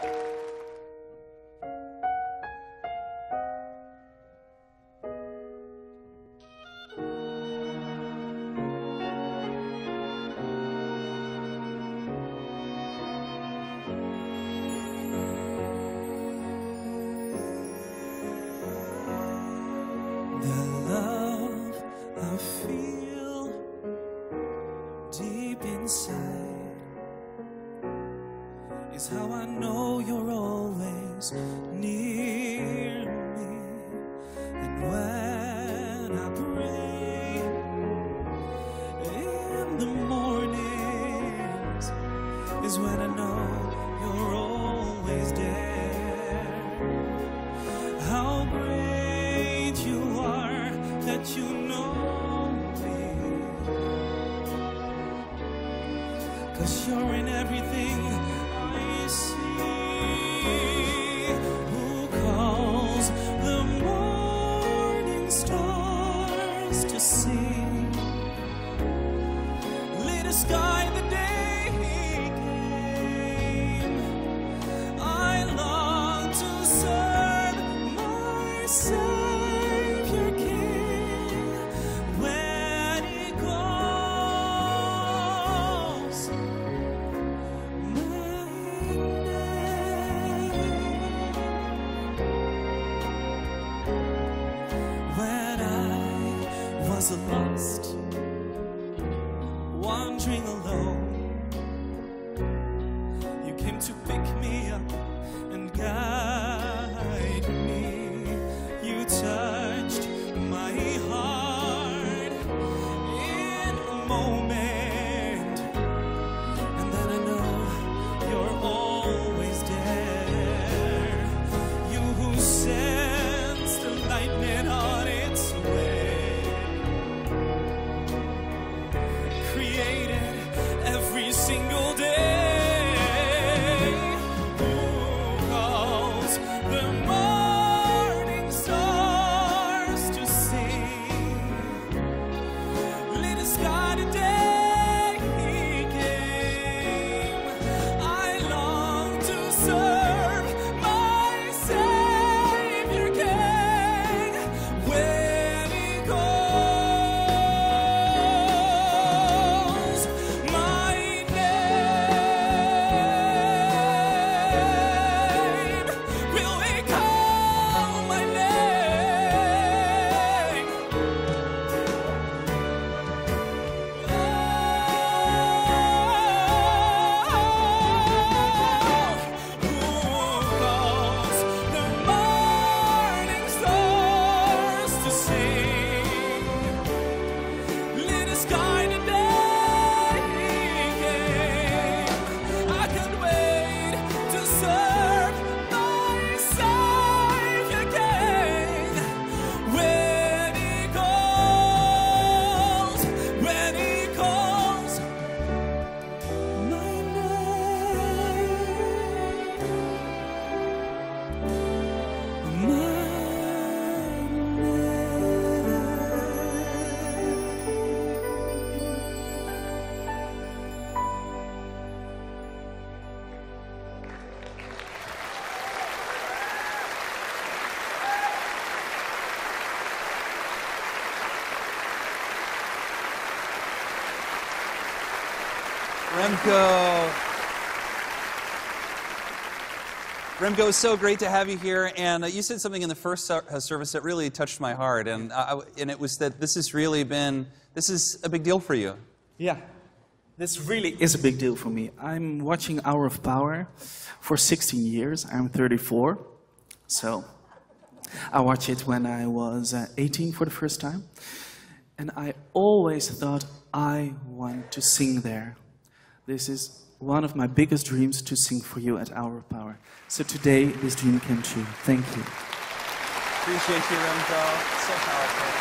The is how I know you're always near me. And when I pray in the mornings is when I know you're always there how great you are that you know me. Cause you're in everything I Lost, wandering alone. You came to pick me up and guide me. You touched my heart in a moment. And then I know you're always there. You who sends the lightning on Remko. Remko, it's so great to have you here. And uh, you said something in the first uh, service that really touched my heart. And, uh, and it was that this has really been, this is a big deal for you. Yeah, this really is a big deal for me. I'm watching Hour of Power for 16 years. I'm 34. So I watched it when I was uh, 18 for the first time. And I always thought I want to sing there. This is one of my biggest dreams to sing for you at Hour of Power. So today, this dream came true. Thank you. Appreciate you. So powerful.